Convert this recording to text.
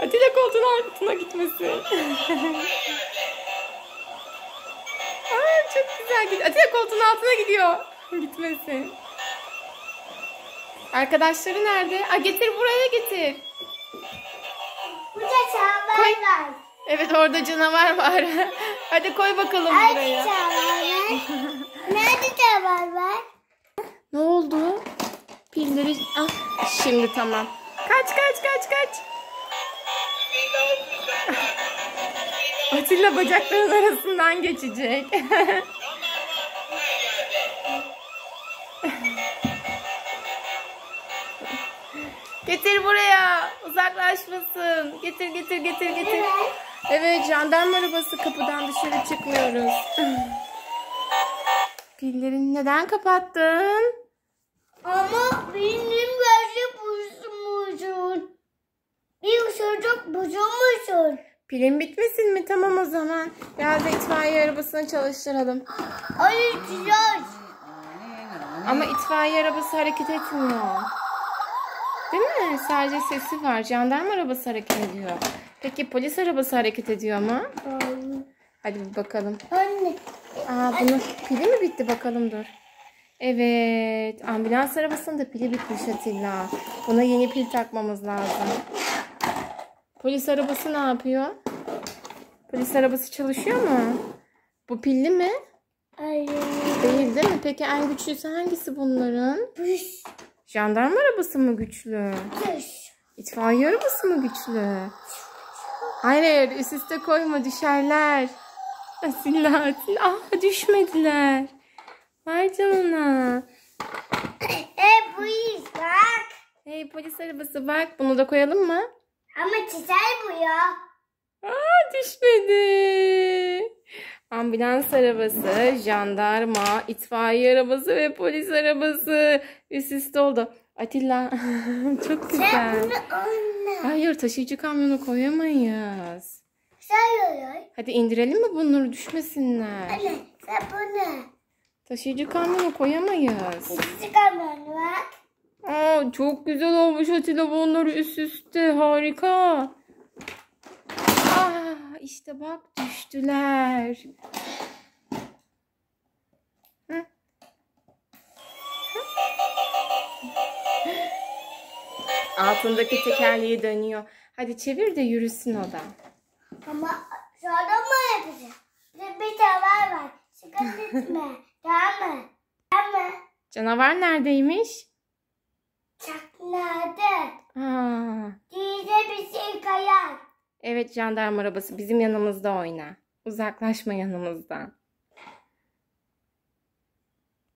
Atilla koltuğun altına gitmesin. Aa, çok güzel gidiyor. Atilla koltuğun altına gidiyor. Gitmesin. Arkadaşları nerede? Aa, getir buraya getir. Burada çağlar Koy. var. Evet orada canavar var. Hadi koy bakalım Nerede buraya. çağlar var? Nerede çağlar var? Ne oldu? Pilleri... Ah, şimdi tamam. Kaç kaç kaç kaç. Atilla bacakların arasından geçecek. getir buraya. Uzaklaşmasın. Getir getir getir getir. Evet jandarma arabası kapıdan dışarı çıkmıyoruz. Pillerini neden kapattın? Ama benim gözüm bozulmuşsun. Bir çocuk bozulmuşsun. Pilin bitmesin mi? Tamam o zaman. Biraz da itfaiye arabasını çalıştıralım. Ay güzel. Ama itfaiye arabası hareket etmiyor. Değil mi? Sadece sesi var. Jandarma arabası hareket ediyor. Peki polis arabası hareket ediyor mu? Hadi bir bakalım. Anne. Aa bunun pili mi bitti bakalım dur. Evet. Ambulans arabasının da pili bitmiş Atilla. Buna yeni pil takmamız lazım. Polis arabası ne yapıyor? Polis arabası çalışıyor mu? Bu pilli mi? Ay. Değil değil mi? Peki en güçlüsü hangisi bunların? Püş. Jandarma arabası mı güçlü? Püş. İtfaiye arabası mı güçlü? Hayır üst üste koyma düşerler. Atilla Atilla. Ah düşmediler. Vay canına. Bu iş bak. Hey polis arabası bak bunu da koyalım mı? Ama güzel bu ya. Aa düşmedi. Ambulans arabası, jandarma, itfaiye arabası ve polis arabası üst üste oldu. Atilla çok güzel. Hayır taşıyıcı kamyonu koyamayız. Sen. Hadi indirelim mi bunları düşmesinler. Anne sen bunu. Taşıyıcı kamyonu koyamayız. İkisi kamyon bak. Aa, çok güzel olmuş Atilla bunları üst üste harika. Ah, işte bak düştüler. Hı. Altındaki tekerleği dönüyor. Hadi çevir de yürüsün o da. Ama sonra mı yapacağız? Bir tane var. Sıkıntı etme. tamam mı? Tamam mı? Canavar neredeymiş? Evet jandarma arabası bizim yanımızda oyna. Uzaklaşma yanımızdan.